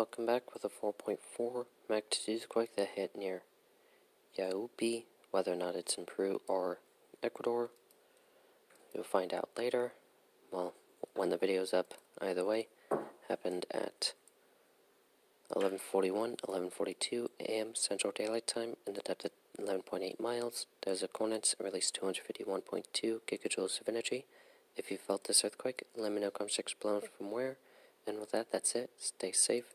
welcome back with a 4.4 magnitude quake that hit near Yaupi. Whether or not it's in Peru or Ecuador, you'll find out later. Well, when the video's up, either way, happened at 11:41, 11:42 a.m. Central Daylight Time in the depth of 11.8 miles. There's a coordinates released 251.2 gigajoules of energy. If you felt this earthquake, let me know comment section below from where. And with that, that's it. Stay safe.